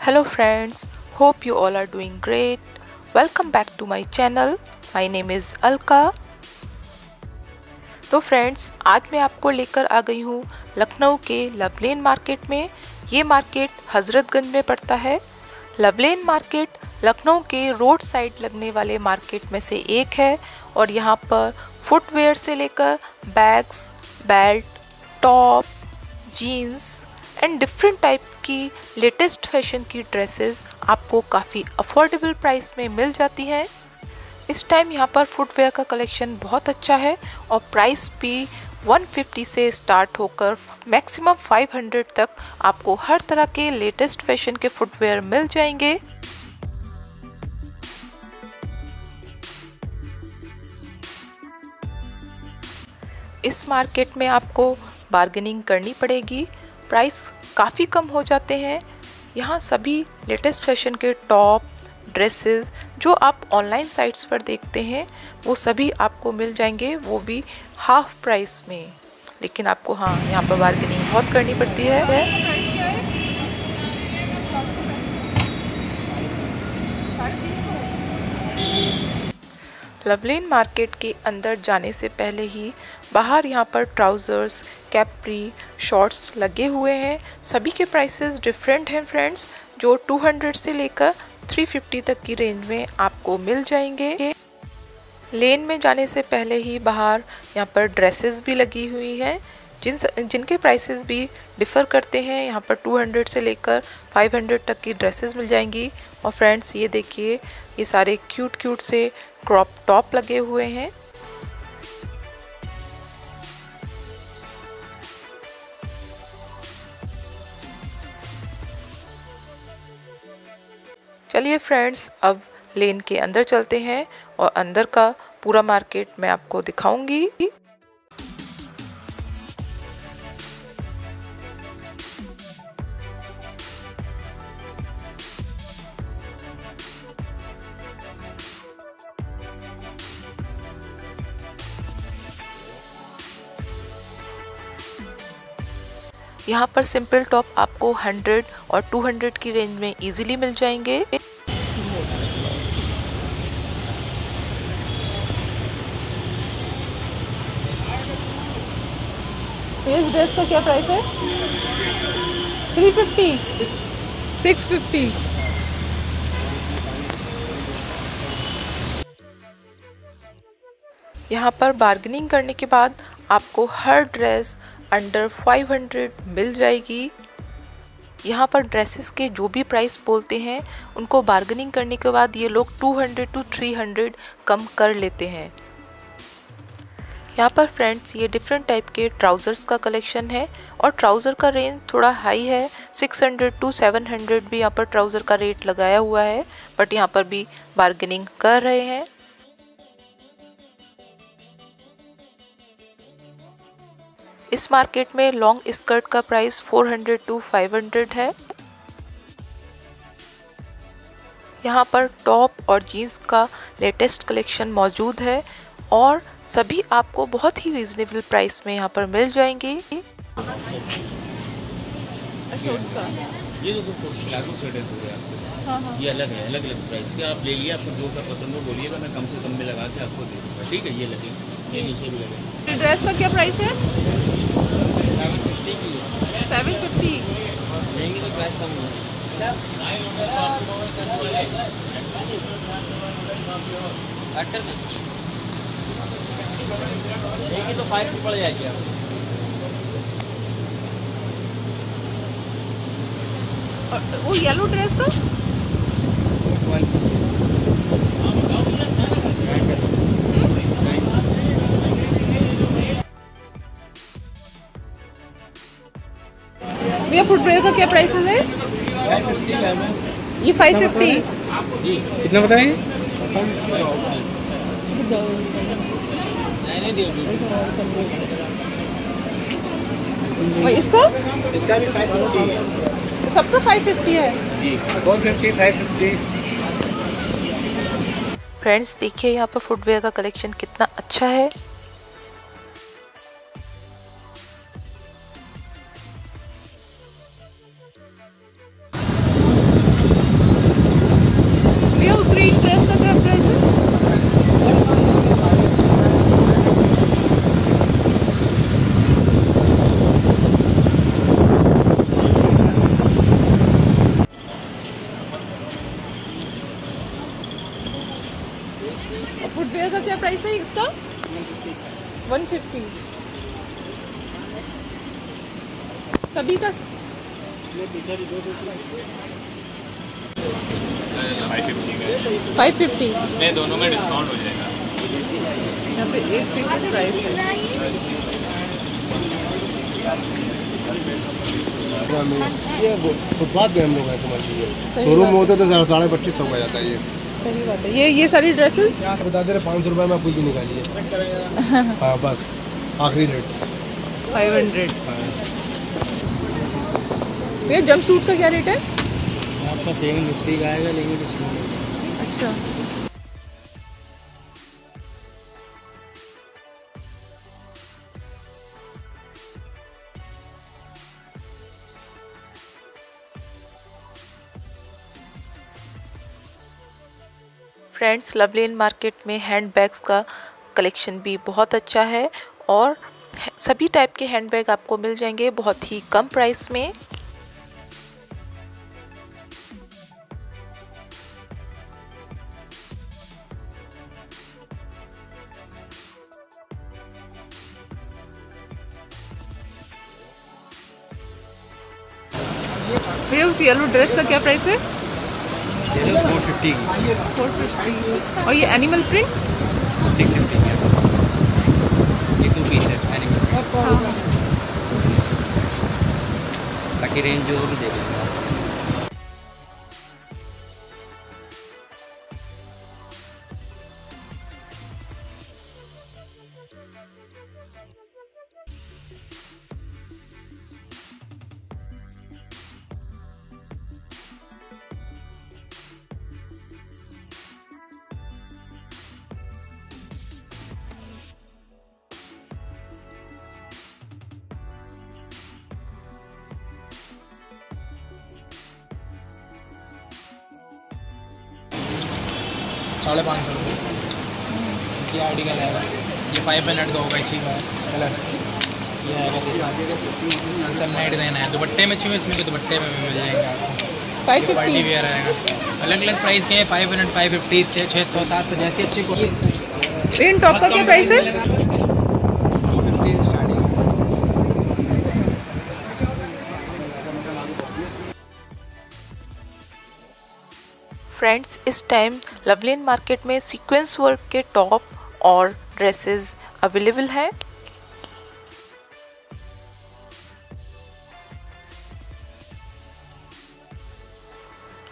Hello friends, hope you all are doing great. Welcome back to my channel. My name is Alka. तो friends आज मैं आपको लेकर आ गई हूँ लखनऊ के लवलेन मार्केट में ये मार्केट हज़रतगंज में पड़ता है लवलेन मार्केट लखनऊ के रोड साइड लगने वाले मार्केट में से एक है और यहाँ पर फुटवेयर से लेकर bags belt top jeans and different type की लेटेस्ट फ़ैशन की ड्रेसेस आपको काफ़ी अफोर्डेबल प्राइस में मिल जाती हैं। इस टाइम यहाँ पर फुटवेयर का कलेक्शन बहुत अच्छा है और प्राइस भी 150 से स्टार्ट होकर मैक्सिमम 500 तक आपको हर तरह के लेटेस्ट फ़ैशन के फुटवेयर मिल जाएँगे। इस मार्केट में आपको बार्गेनिंग करनी पड़ेगी। प्राइस काफ़ी कम हो जाते हैं यहाँ सभी लेटेस्ट फ़ैशन के टॉप ड्रेसेस जो आप ऑनलाइन साइट्स पर देखते हैं वो सभी आपको मिल जाएँगे वो भी हाफ़ प्राइस में लेकिन आपको हाँ यहाँ पर बार्गेनिंग बहुत करनी पड़ती है लवलिन मार्केट के अंदर जाने से पहले ही बाहर यहाँ पर ट्राउज़र्स, कैप्री, शॉर्ट्स लगे हुए हैं। सभी के प्राइसेस डिफरेंट हैं फ्रेंड्स जो 200 से लेकर 350 तक की रेंज में आपको मिल जाएँगे। लेन में जाने से पहले ही बाहर यहाँ पर ड्रेसेस भी लगी हुई हैं जिन जिनके प्राइसेस भी डिफ़र करते हैं। यहाँ पर 200 से लेकर 500 तक की ड्रेसेस मिल जाएँगी। और फ्रेंड्स ये देखिए, ये सारे क्यूट क्यूट से क्रॉप टॉप लगे हुए हैं। चलिए फ्रेंड्स अब लेन के अंदर चलते हैं और अंदर का पूरा मार्केट मैं आपको दिखाऊँगी। यहाँ पर सिंपल टॉप आपको 100 और 200 की रेंज में इजीली मिल जाएँगे। इस ड्रेस का क्या प्राइस है? थ्री फिफ्टी सिक्स फिफ्टी यहाँ पर बार्गेनिंग करने के बाद आपको हर ड्रेस अंडर 500 मिल जाएगी। यहाँ पर ड्रेसेस के जो भी प्राइस बोलते हैं, उनको बार्गेनिंग करने के बाद ये लोग 200 टू 300 कम कर लेते हैं। यहाँ पर फ्रेंड्स ये डिफरेंट टाइप के ट्राउज़र्स का कलेक्शन है और ट्राउज़र का रेंज थोड़ा हाई है। 600 टू 700 भी यहाँ पर ट्राउज़र का रेट लगाया हुआ है बट यहाँ पर भी बार्गेनिंग कर रहे हैं। इस मार्केट में लॉन्ग स्कर्ट का प्राइस 400 टू 500 है। यहाँ पर टॉप और जीन्स का लेटेस्ट कलेक्शन मौजूद है और सभी आपको बहुत ही रीजनेबल प्राइस में यहाँ पर मिल जाएँगे। अच्छा उसका? ये जो सेट है आपके हाँ हाँ। ये अलग है अलग अलग प्राइस के। आप ले लिए आपको जो सा पसंद हो बोलिएगा मैं कम से कम में लगा के आपको दे दूँगा। ठीक है ये लगेगा ये नीचे भी लगेगा ड्रेस का क्या प्राइस है? फिफ्टी की सेवन फिफ्टी। महँगी तो प्राइस कम अट्टर में। ही तो फाइव की पड़ जाएगी आपको वो येलो ड्रेस का भैया फुटवेयर का क्या प्राइस है? ये फाइव फिफ्टी कितना नहीं इसका? इसका भी फाइव फिफ्टी सबका फाइव फिफ्टी है। Four fifty five fifty friends देखिए यहाँ पर फुटवेयर का कलेक्शन कितना अच्छा है। सभी का फाइव फिफ्टी मैं दोनों में डिस्काउंट हो जाएगा। यहाँ पे एक फिक्स प्राइस है। ये फुटपाथ पे हम लोग हैं समझ लीजिए शोरूम में होते तो साढ़े पच्चीस सौ का जाता है ये। सही बात है। ये ये सारी ड्रेसेस बता दे रहे पाँच सौ रुपये में आप कुछ भी निकालिए। हाँ बस। आखिरी रेट फाइव हंड्रेड ये जंप सूट का क्या रेट है? आपका सेम फिफ्टी का आएगा लेकिन डिस्काउंट अच्छा। फ्रेंड्स लवलेन मार्केट में हैंड बैग्स का कलेक्शन भी बहुत अच्छा है और सभी टाइप के हैंड बैग आपको मिल जाएँगे बहुत ही कम प्राइस में। भैया उस येलो ड्रेस का क्या प्राइस है? फोर फिफ्टी फोर फिफ्टी और ये एनिमल प्रिंट सिक्स फिफ्टी ये टू पीस है एनिमल बाकी रेंज जो भी देख साढ़े पाँच सौ रुपये। ये आर्टिकल है। ये फाइव हंड्रेड का होगा इसी का। कलर ये आएगा ये सब नाइट देना है। दुपट्टे में चाहिए इसमें दुपट्टे में भी मिल जाएगा आपको। पार्टी वेयर आएगा। अलग अलग प्राइस के हैं। फाइव हंड्रेड फाइव फिफ्टी से छः सौ सात सौ जैसे अच्छी टॉप का क्या प्राइस है? फ्रेंड्स इस टाइम लवलेन मार्केट में सीक्वेंस वर्क के टॉप और ड्रेसेस अवेलेबल हैं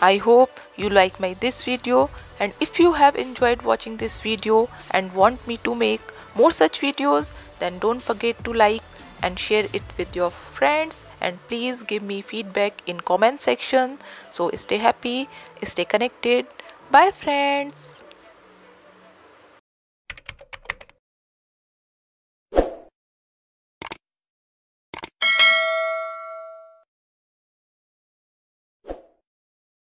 I hope you like my this video and if you have enjoyed watching this video and want me to make more such videos then don't forget to like and share it with your friends. And please give me feedback in comment section. So stay happy stay connected. Bye friends